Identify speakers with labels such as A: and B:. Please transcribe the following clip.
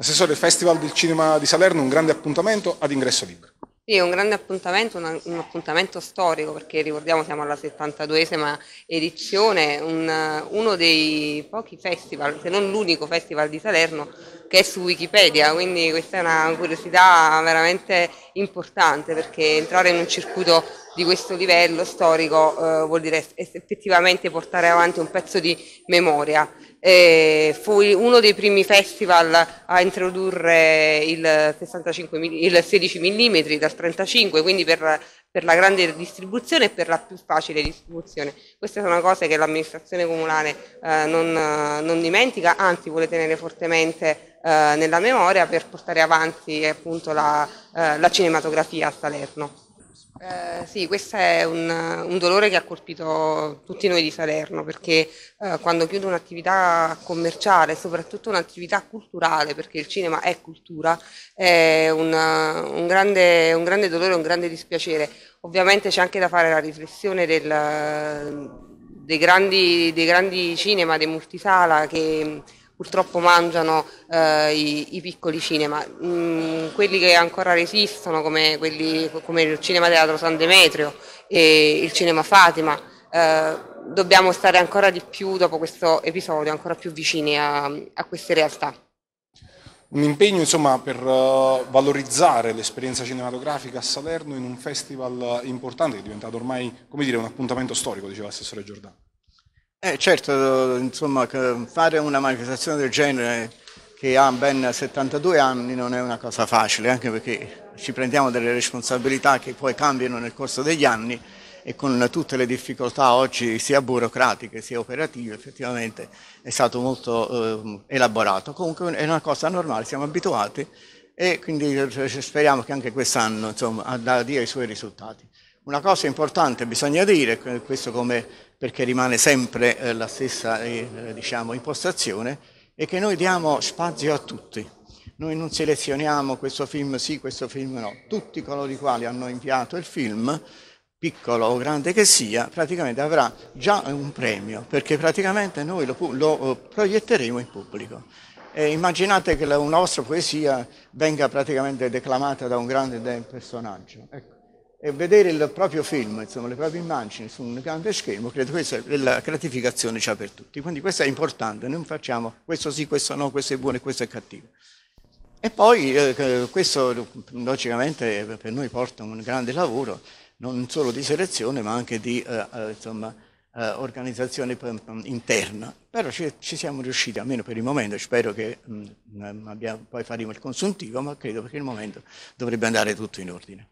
A: Assessore, il Festival del Cinema di Salerno un grande appuntamento ad ingresso libero.
B: Sì, è un grande appuntamento, una, un appuntamento storico perché ricordiamo siamo alla 72esima edizione, un, uno dei pochi festival, se non l'unico festival di Salerno che è su Wikipedia, quindi questa è una curiosità veramente importante perché entrare in un circuito di questo livello storico eh, vuol dire effettivamente portare avanti un pezzo di memoria. Eh, fu uno dei primi festival a introdurre il, 65, il 16 mm dal 35, quindi per, per, la grande distribuzione e per la più facile distribuzione. Queste sono cose che l'amministrazione comunale eh, non, non, dimentica, anzi vuole tenere fortemente eh, nella memoria per portare avanti appunto la, eh, la cinematografia a Salerno. Eh, sì, questo è un, un, dolore che ha colpito tutti noi di Salerno perché eh, quando chiude un'attività commerciale, soprattutto un'attività culturale, perché il cinema è cultura, è un, un, grande, un grande dolore, un grande dispiacere. Ovviamente c'è anche da fare la riflessione del, dei, grandi, dei grandi cinema, dei multisala che purtroppo mangiano eh, i, i, piccoli cinema. Mm, quelli che ancora resistono come, quelli, come il Cinema Teatro San Demetrio e il Cinema Fatima, eh, dobbiamo stare ancora di più dopo questo episodio, ancora più vicini a, a queste realtà.
A: Un impegno insomma, per uh, valorizzare l'esperienza cinematografica a Salerno in un festival importante che è diventato ormai dire, un appuntamento storico, diceva l'assessore Giordano.
C: Eh, certo, insomma, fare una manifestazione del genere che ha ben 72 anni non è una cosa facile, anche perché ci prendiamo delle responsabilità che poi cambiano nel corso degli anni e con tutte le difficoltà oggi sia burocratiche sia operative effettivamente è stato molto eh, elaborato. Comunque è una cosa normale, siamo abituati e quindi speriamo che anche quest'anno insomma, dia i suoi risultati. Una cosa importante bisogna dire, questo come, perché rimane sempre eh, la stessa eh, diciamo, impostazione, è che noi diamo spazio a tutti. Noi non selezioniamo questo film sì, questo film no. Tutti coloro i quali hanno inviato il film, piccolo o grande che sia, praticamente avrà già un premio, perché praticamente noi lo, lo proietteremo in pubblico. E immaginate che la, una vostra poesia venga praticamente declamata da un grande personaggio. Ecco e vedere il proprio film, insomma, le proprie immagini su un grande schermo, credo che questa la gratificazione c'è per tutti. Quindi questo è importante, non facciamo questo sì, questo no, questo è buono e questo è cattivo. E poi eh, questo logicamente per noi porta un grande lavoro, non solo di selezione ma anche di eh, eh insomma, eh, organizzazione interna. Però ci, ci, siamo riusciti, almeno per il momento, spero che mh, abbiamo, poi faremo il consuntivo, ma credo che per il momento dovrebbe andare tutto in ordine.